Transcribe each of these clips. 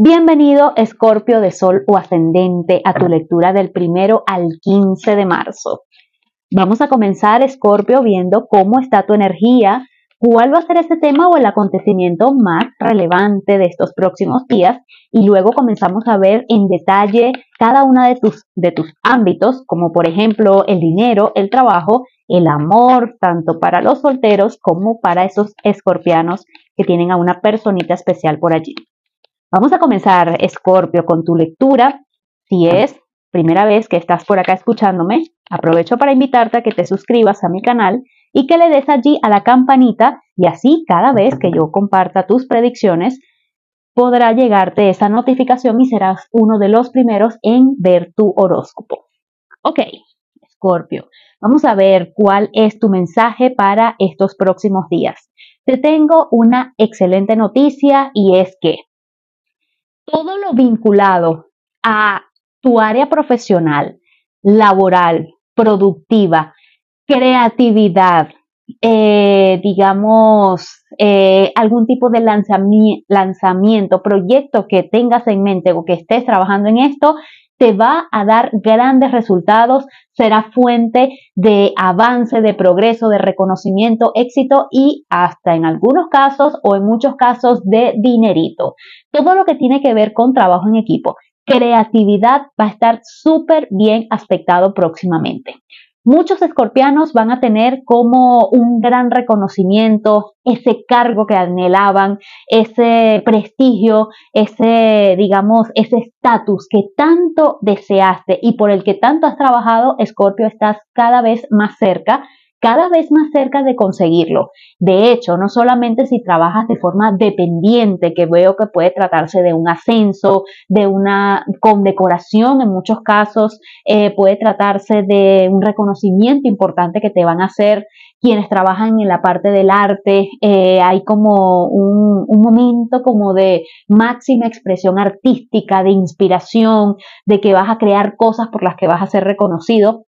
Bienvenido Escorpio de Sol o Ascendente a tu lectura del primero al 15 de marzo. Vamos a comenzar Escorpio viendo cómo está tu energía, cuál va a ser ese tema o el acontecimiento más relevante de estos próximos días y luego comenzamos a ver en detalle cada uno de tus, de tus ámbitos, como por ejemplo el dinero, el trabajo, el amor, tanto para los solteros como para esos escorpianos que tienen a una personita especial por allí. Vamos a comenzar, Escorpio, con tu lectura. Si es primera vez que estás por acá escuchándome, aprovecho para invitarte a que te suscribas a mi canal y que le des allí a la campanita y así cada vez que yo comparta tus predicciones podrá llegarte esa notificación y serás uno de los primeros en ver tu horóscopo. Ok, Escorpio, vamos a ver cuál es tu mensaje para estos próximos días. Te tengo una excelente noticia y es que todo lo vinculado a tu área profesional, laboral, productiva, creatividad, eh, digamos, eh, algún tipo de lanzamiento, proyecto que tengas en mente o que estés trabajando en esto, te va a dar grandes resultados, será fuente de avance, de progreso, de reconocimiento, éxito y hasta en algunos casos o en muchos casos de dinerito. Todo lo que tiene que ver con trabajo en equipo, creatividad va a estar súper bien aspectado próximamente. Muchos escorpianos van a tener como un gran reconocimiento, ese cargo que anhelaban, ese prestigio, ese, digamos, ese estatus que tanto deseaste y por el que tanto has trabajado, Escorpio, estás cada vez más cerca cada vez más cerca de conseguirlo. De hecho, no solamente si trabajas de forma dependiente, que veo que puede tratarse de un ascenso, de una condecoración en muchos casos, eh, puede tratarse de un reconocimiento importante que te van a hacer quienes trabajan en la parte del arte, eh, hay como un, un, momento como de máxima expresión artística, de inspiración, de que vas a crear cosas por las que vas a ser reconocido.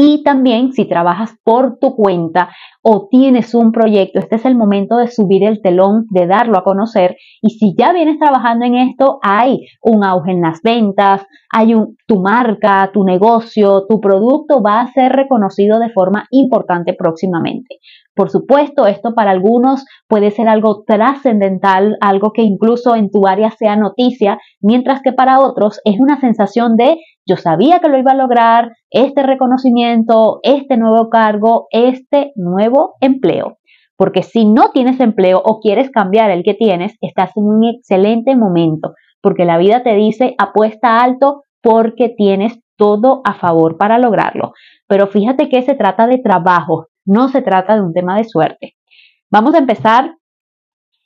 Y también si trabajas por tu cuenta o tienes un proyecto, este es el momento de subir el telón, de darlo a conocer. Y si ya vienes trabajando en esto, hay un auge en las ventas, hay un, tu marca, tu negocio, tu producto va a ser reconocido de forma importante próximamente. Por supuesto, esto para algunos puede ser algo trascendental, algo que incluso en tu área sea noticia, mientras que para otros es una sensación de yo sabía que lo iba a lograr, este reconocimiento, este nuevo cargo, este nuevo empleo. Porque si no tienes empleo o quieres cambiar el que tienes, estás en un excelente momento, porque la vida te dice apuesta alto porque tienes todo a favor para lograrlo. Pero fíjate que se trata de trabajo, no se trata de un tema de suerte. Vamos a empezar,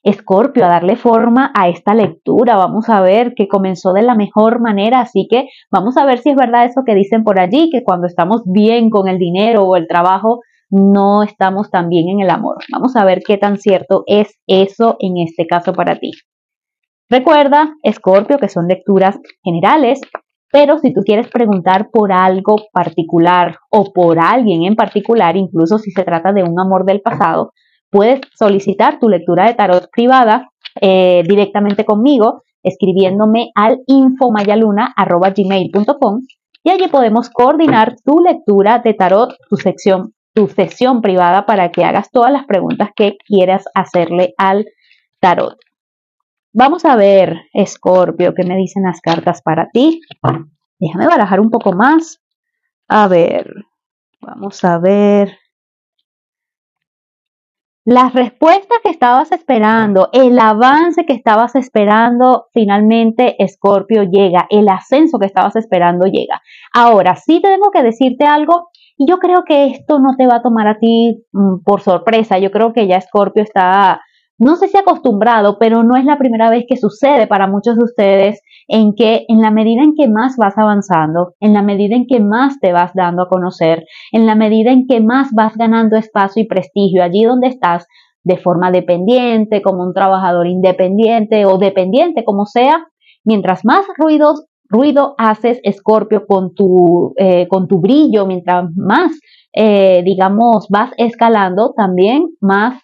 Escorpio, a darle forma a esta lectura. Vamos a ver que comenzó de la mejor manera, así que vamos a ver si es verdad eso que dicen por allí, que cuando estamos bien con el dinero o el trabajo, no estamos tan bien en el amor. Vamos a ver qué tan cierto es eso en este caso para ti. Recuerda, Escorpio, que son lecturas generales, pero si tú quieres preguntar por algo particular o por alguien en particular, incluso si se trata de un amor del pasado, puedes solicitar tu lectura de tarot privada eh, directamente conmigo escribiéndome al infomayaluna.gmail.com y allí podemos coordinar tu lectura de tarot, tu sección, tu sesión privada para que hagas todas las preguntas que quieras hacerle al tarot. Vamos a ver, Escorpio, qué me dicen las cartas para ti. Déjame barajar un poco más. A ver, vamos a ver. Las respuestas que estabas esperando, el avance que estabas esperando, finalmente Escorpio llega, el ascenso que estabas esperando llega. Ahora, sí tengo que decirte algo, y yo creo que esto no te va a tomar a ti mm, por sorpresa. Yo creo que ya Escorpio está no sé si acostumbrado, pero no es la primera vez que sucede para muchos de ustedes en que en la medida en que más vas avanzando, en la medida en que más te vas dando a conocer, en la medida en que más vas ganando espacio y prestigio allí donde estás, de forma dependiente, como un trabajador independiente o dependiente, como sea, mientras más ruidos, ruido haces, Escorpio, con tu, eh, con tu brillo, mientras más, eh, digamos, vas escalando, también más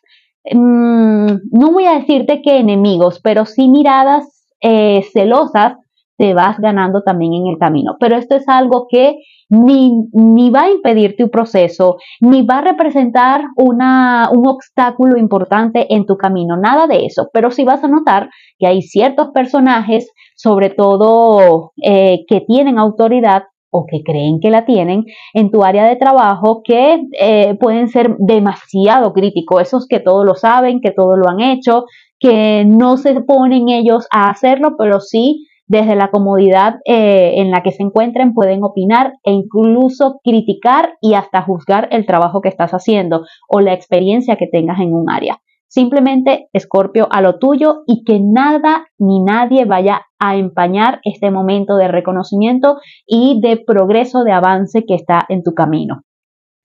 Mm, no voy a decirte que enemigos, pero sí miradas eh, celosas te vas ganando también en el camino. Pero esto es algo que ni, ni va a impedir tu proceso, ni va a representar una, un obstáculo importante en tu camino, nada de eso. Pero sí vas a notar que hay ciertos personajes, sobre todo eh, que tienen autoridad, o que creen que la tienen en tu área de trabajo que eh, pueden ser demasiado críticos, esos que todo lo saben, que todo lo han hecho, que no se ponen ellos a hacerlo, pero sí desde la comodidad eh, en la que se encuentren pueden opinar e incluso criticar y hasta juzgar el trabajo que estás haciendo o la experiencia que tengas en un área. Simplemente, Escorpio, a lo tuyo y que nada ni nadie vaya a empañar este momento de reconocimiento y de progreso, de avance que está en tu camino.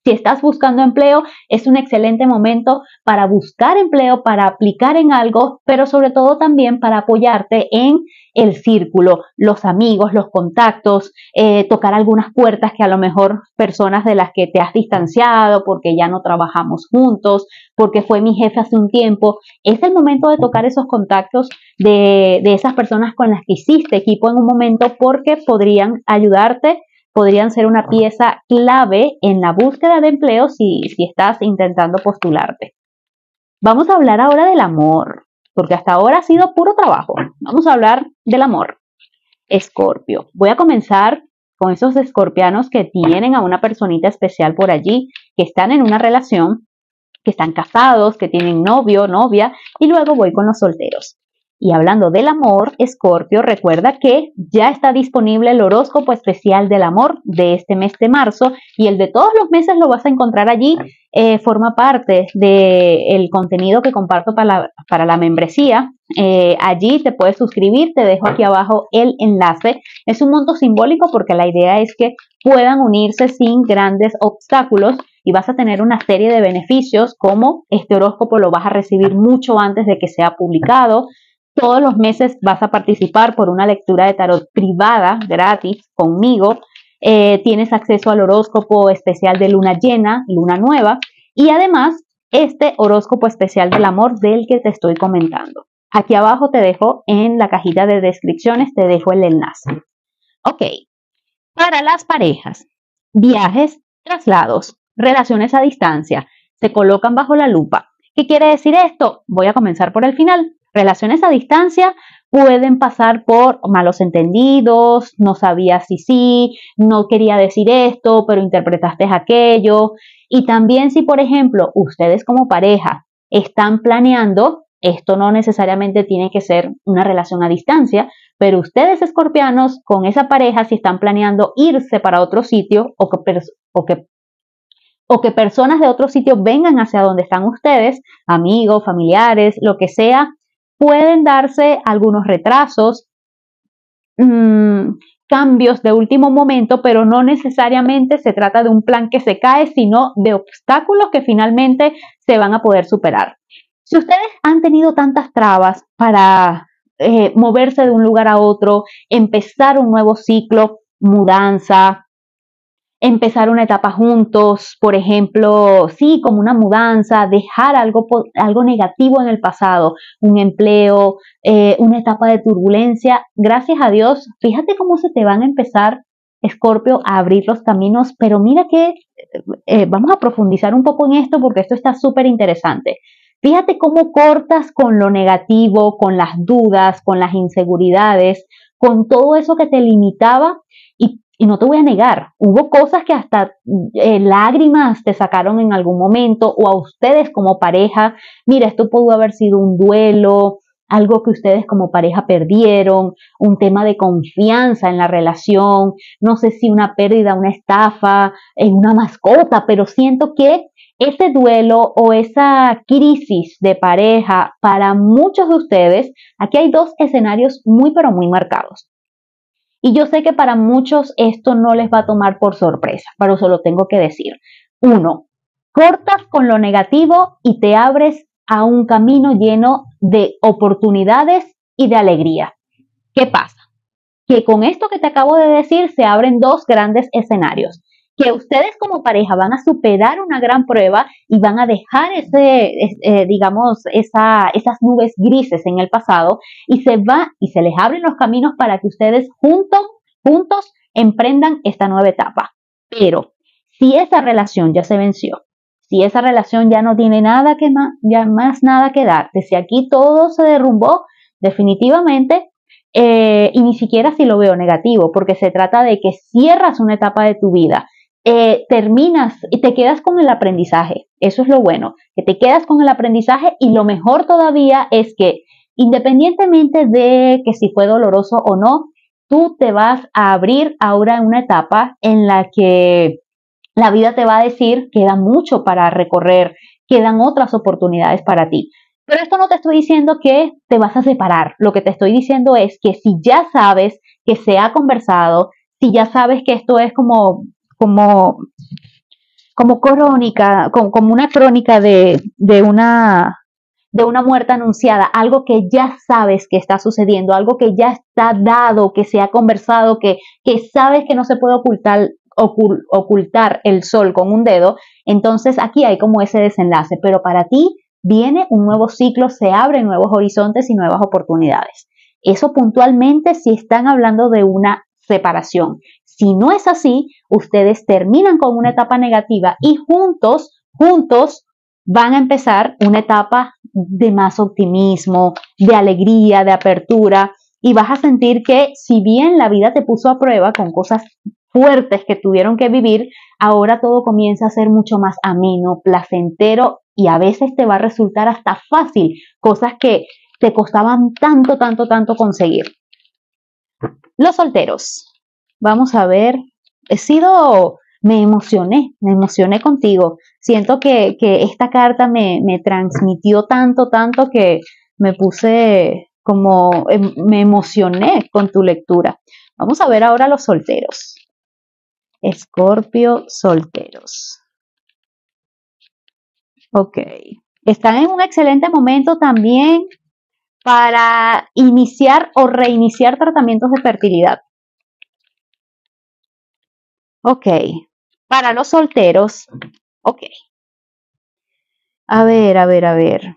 Si estás buscando empleo, es un excelente momento para buscar empleo, para aplicar en algo, pero sobre todo también para apoyarte en el círculo, los amigos, los contactos, eh, tocar algunas puertas que a lo mejor personas de las que te has distanciado porque ya no trabajamos juntos, porque fue mi jefe hace un tiempo. Es el momento de tocar esos contactos de, de esas personas con las que hiciste equipo en un momento porque podrían ayudarte podrían ser una pieza clave en la búsqueda de empleo si, si estás intentando postularte. Vamos a hablar ahora del amor, porque hasta ahora ha sido puro trabajo. Vamos a hablar del amor. Escorpio. Voy a comenzar con esos escorpianos que tienen a una personita especial por allí, que están en una relación, que están casados, que tienen novio, novia, y luego voy con los solteros. Y hablando del amor, Escorpio, recuerda que ya está disponible el horóscopo especial del amor de este mes de marzo y el de todos los meses lo vas a encontrar allí. Eh, forma parte del contenido que comparto para la, para la membresía. Eh, allí te puedes suscribir, te dejo aquí abajo el enlace. Es un monto simbólico porque la idea es que puedan unirse sin grandes obstáculos y vas a tener una serie de beneficios como este horóscopo lo vas a recibir mucho antes de que sea publicado. Todos los meses vas a participar por una lectura de tarot privada, gratis, conmigo. Eh, tienes acceso al horóscopo especial de luna llena, luna nueva, y además este horóscopo especial del amor del que te estoy comentando. Aquí abajo te dejo en la cajita de descripciones, te dejo el enlace. Ok, para las parejas, viajes, traslados, relaciones a distancia, se colocan bajo la lupa. ¿Qué quiere decir esto? Voy a comenzar por el final. Relaciones a distancia pueden pasar por malos entendidos, no sabías si sí, no quería decir esto, pero interpretaste aquello. Y también si, por ejemplo, ustedes como pareja están planeando, esto no necesariamente tiene que ser una relación a distancia, pero ustedes escorpianos con esa pareja, si están planeando irse para otro sitio o que, o que o que personas de otro sitio vengan hacia donde están ustedes, amigos, familiares, lo que sea, pueden darse algunos retrasos, mm, cambios de último momento, pero no necesariamente se trata de un plan que se cae, sino de obstáculos que finalmente se van a poder superar. Si ustedes han tenido tantas trabas para eh, moverse de un lugar a otro, empezar un nuevo ciclo, mudanza, empezar una etapa juntos, por ejemplo, sí, como una mudanza, dejar algo, algo negativo en el pasado, un empleo, eh, una etapa de turbulencia. Gracias a Dios, fíjate cómo se te van a empezar, Escorpio, a abrir los caminos, pero mira que eh, vamos a profundizar un poco en esto porque esto está súper interesante. Fíjate cómo cortas con lo negativo, con las dudas, con las inseguridades, con todo eso que te limitaba y no te voy a negar, hubo cosas que hasta eh, lágrimas te sacaron en algún momento o a ustedes como pareja, mira, esto pudo haber sido un duelo, algo que ustedes como pareja perdieron, un tema de confianza en la relación, no sé si una pérdida, una estafa, en una mascota, pero siento que ese duelo o esa crisis de pareja para muchos de ustedes, aquí hay dos escenarios muy pero muy marcados. Y yo sé que para muchos esto no les va a tomar por sorpresa, pero eso lo tengo que decir. Uno, cortas con lo negativo y te abres a un camino lleno de oportunidades y de alegría. ¿Qué pasa? Que con esto que te acabo de decir se abren dos grandes escenarios. Que ustedes como pareja van a superar una gran prueba y van a dejar ese, eh, digamos, esa, esas nubes grises en el pasado y se va y se les abren los caminos para que ustedes juntos, juntos emprendan esta nueva etapa. Pero si esa relación ya se venció, si esa relación ya no tiene nada que más, ya más nada que darte, si aquí todo se derrumbó, definitivamente eh, y ni siquiera si lo veo negativo, porque se trata de que cierras una etapa de tu vida, eh, terminas y te quedas con el aprendizaje. Eso es lo bueno, que te quedas con el aprendizaje y lo mejor todavía es que independientemente de que si fue doloroso o no, tú te vas a abrir ahora en una etapa en la que la vida te va a decir queda mucho para recorrer, quedan otras oportunidades para ti. Pero esto no te estoy diciendo que te vas a separar. Lo que te estoy diciendo es que si ya sabes que se ha conversado, si ya sabes que esto es como, como, como crónica, como, una crónica de, de, una, de una muerte anunciada, algo que ya sabes que está sucediendo, algo que ya está dado, que se ha conversado, que, que sabes que no se puede ocultar, ocultar el sol con un dedo, entonces aquí hay como ese desenlace. Pero para ti viene un nuevo ciclo, se abren nuevos horizontes y nuevas oportunidades. Eso puntualmente si están hablando de una separación. Si no es así, ustedes terminan con una etapa negativa y juntos, juntos van a empezar una etapa de más optimismo, de alegría, de apertura y vas a sentir que si bien la vida te puso a prueba con cosas fuertes que tuvieron que vivir, ahora todo comienza a ser mucho más ameno, placentero y a veces te va a resultar hasta fácil, cosas que te costaban tanto, tanto, tanto conseguir. Los solteros. Vamos a ver, he sido, me emocioné, me emocioné contigo. Siento que, esta carta me, me transmitió tanto, tanto que me puse como, em, me emocioné con tu lectura. Vamos a ver ahora los solteros. Escorpio solteros. Ok. Están en un excelente momento también para iniciar o reiniciar tratamientos de fertilidad. Ok. Para los solteros. Ok. A ver, a ver, a ver.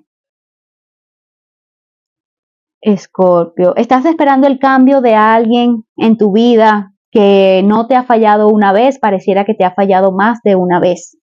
Escorpio, ¿estás esperando el cambio de alguien en tu vida que no te ha fallado una vez? Pareciera que te ha fallado más de una vez.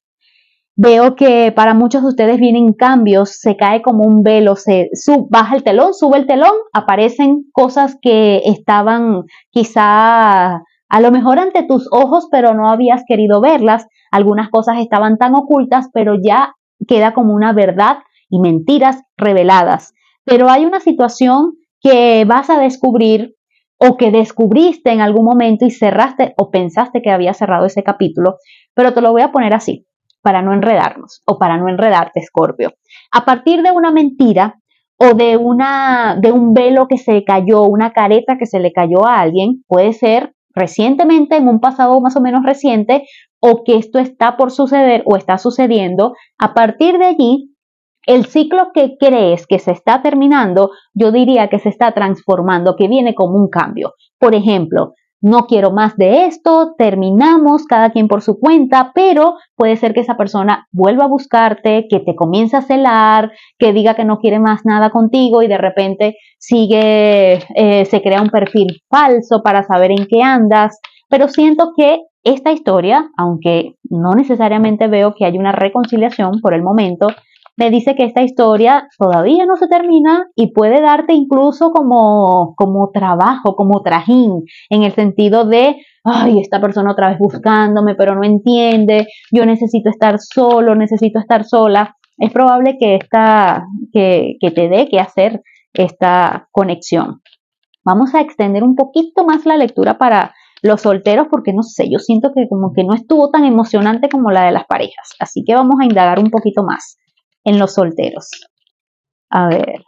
Veo que para muchos de ustedes vienen cambios, se cae como un velo, se baja el telón, sube el telón, aparecen cosas que estaban quizá a lo mejor ante tus ojos, pero no habías querido verlas. Algunas cosas estaban tan ocultas, pero ya queda como una verdad y mentiras reveladas. Pero hay una situación que vas a descubrir o que descubriste en algún momento y cerraste o pensaste que había cerrado ese capítulo, pero te lo voy a poner así para no enredarnos o para no enredarte, Escorpio. A partir de una mentira o de, una, de un velo que se cayó, una careta que se le cayó a alguien, puede ser recientemente, en un pasado más o menos reciente, o que esto está por suceder o está sucediendo, a partir de allí, el ciclo que crees que se está terminando, yo diría que se está transformando, que viene como un cambio. Por ejemplo, no quiero más de esto, terminamos cada quien por su cuenta, pero puede ser que esa persona vuelva a buscarte, que te comience a celar, que diga que no quiere más nada contigo y de repente sigue, eh, se crea un perfil falso para saber en qué andas. Pero siento que esta historia, aunque no necesariamente veo que haya una reconciliación por el momento, me dice que esta historia todavía no se termina y puede darte incluso como, como trabajo, como trajín, en el sentido de, ay, esta persona otra vez buscándome, pero no entiende, yo necesito estar solo, necesito estar sola. Es probable que, esta, que, que te dé que hacer esta conexión. Vamos a extender un poquito más la lectura para los solteros porque no sé, yo siento que como que no estuvo tan emocionante como la de las parejas. Así que vamos a indagar un poquito más en los solteros. A ver.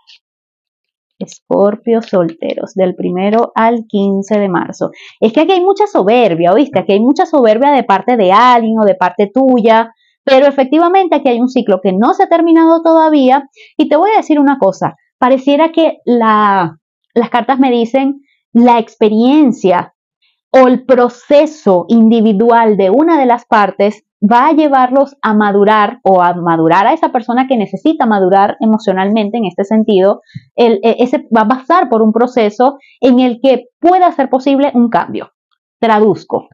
Escorpio solteros, del primero al 15 de marzo. Es que aquí hay mucha soberbia, ¿oíste? Aquí hay mucha soberbia de parte de alguien o de parte tuya, pero efectivamente aquí hay un ciclo que no se ha terminado todavía. Y te voy a decir una cosa, pareciera que la, las cartas me dicen la experiencia o el proceso individual de una de las partes va a llevarlos a madurar o a madurar a esa persona que necesita madurar emocionalmente en este sentido, e, ese va a pasar por un proceso en el que pueda ser posible un cambio. Traduzco.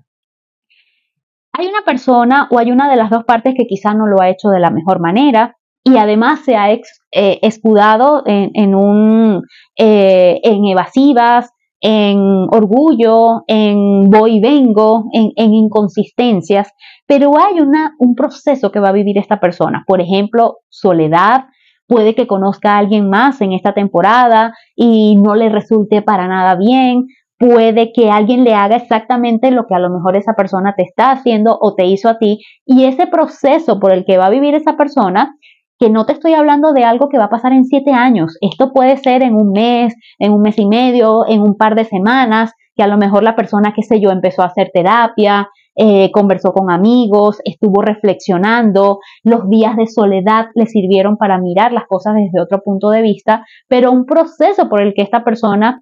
Hay una persona o hay una de las dos partes que quizá no lo ha hecho de la mejor manera y además se ha eh, escudado en, un, eh, en evasivas, en orgullo, en voy y vengo, en, inconsistencias, pero hay una, un proceso que va a vivir esta persona. Por ejemplo, soledad, puede que conozca a alguien más en esta temporada y no le resulte para nada bien, puede que alguien le haga exactamente lo que a lo mejor esa persona te está haciendo o te hizo a ti y ese proceso por el que va a vivir esa persona que no te estoy hablando de algo que va a pasar en siete años. Esto puede ser en un mes, en un mes y medio, en un par de semanas, que a lo mejor la persona, qué sé yo, empezó a hacer terapia, eh, conversó con amigos, estuvo reflexionando, los días de soledad le sirvieron para mirar las cosas desde otro punto de vista, pero un proceso por el que esta persona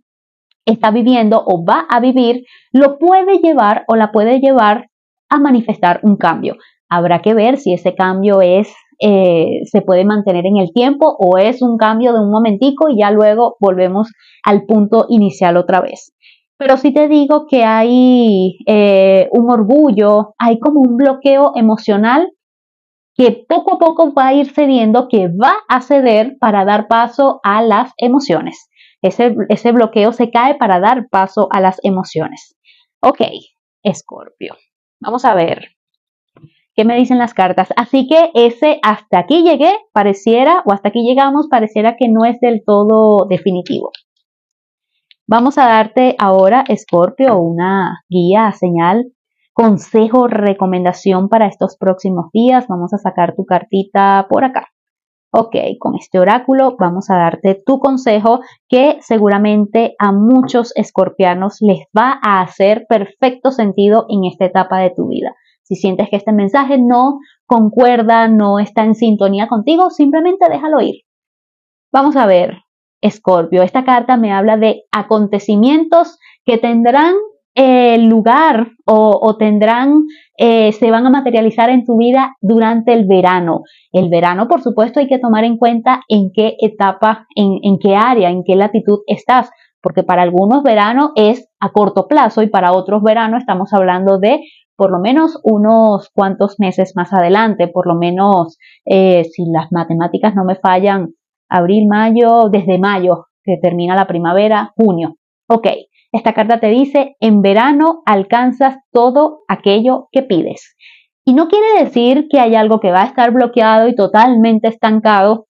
está viviendo o va a vivir, lo puede llevar o la puede llevar a manifestar un cambio. Habrá que ver si ese cambio es eh, se puede mantener en el tiempo o es un cambio de un momentico y ya luego volvemos al punto inicial otra vez. Pero si te digo que hay eh, un orgullo, hay como un bloqueo emocional que poco a poco va a ir cediendo, que va a ceder para dar paso a las emociones. Ese, ese bloqueo se cae para dar paso a las emociones. Ok, Escorpio. Vamos a ver. ¿Qué me dicen las cartas? Así que ese hasta aquí llegué pareciera, o hasta aquí llegamos, pareciera que no es del todo definitivo. Vamos a darte ahora, Scorpio, una guía, señal, consejo, recomendación para estos próximos días. Vamos a sacar tu cartita por acá. Ok, con este oráculo vamos a darte tu consejo que seguramente a muchos escorpianos les va a hacer perfecto sentido en esta etapa de tu vida. Si sientes que este mensaje no concuerda, no está en sintonía contigo, simplemente déjalo ir. Vamos a ver, Escorpio, esta carta me habla de acontecimientos que tendrán eh, lugar o, tendrán, eh, se van a materializar en tu vida durante el verano. El verano, por supuesto, hay que tomar en cuenta en qué etapa, en, qué área, en qué latitud estás, porque para algunos verano es a corto plazo y para otros verano estamos hablando de por lo menos unos cuantos meses más adelante, por lo menos eh, si las matemáticas no me fallan, abril, mayo, desde mayo que termina la primavera, junio. Ok, esta carta te dice, en verano alcanzas todo aquello que pides. Y no quiere decir que hay algo que va a estar bloqueado y totalmente estancado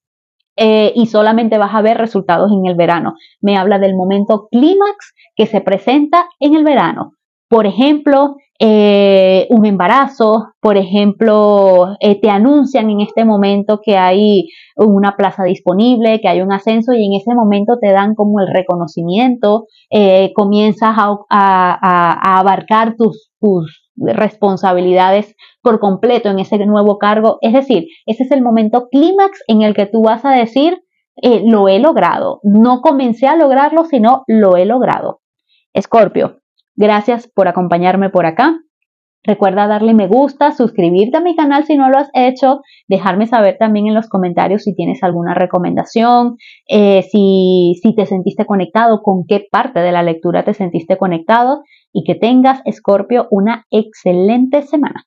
eh, y solamente vas a ver resultados en el verano. Me habla del momento clímax que se presenta en el verano. Por ejemplo, eh, un embarazo, por ejemplo, eh, te anuncian en este momento que hay una plaza disponible, que hay un ascenso y en ese momento te dan como el reconocimiento, eh, comienzas a, abarcar tus, tus responsabilidades por completo en ese nuevo cargo. Es decir, ese es el momento clímax en el que tú vas a decir, lo he logrado. No comencé a lograrlo, sino lo he logrado. Escorpio, Gracias por acompañarme por acá. Recuerda darle me gusta, suscribirte a mi canal si no lo has hecho, dejarme saber también en los comentarios si tienes alguna recomendación, eh, si, si te sentiste conectado, con qué parte de la lectura te sentiste conectado y que tengas, Escorpio, una excelente semana.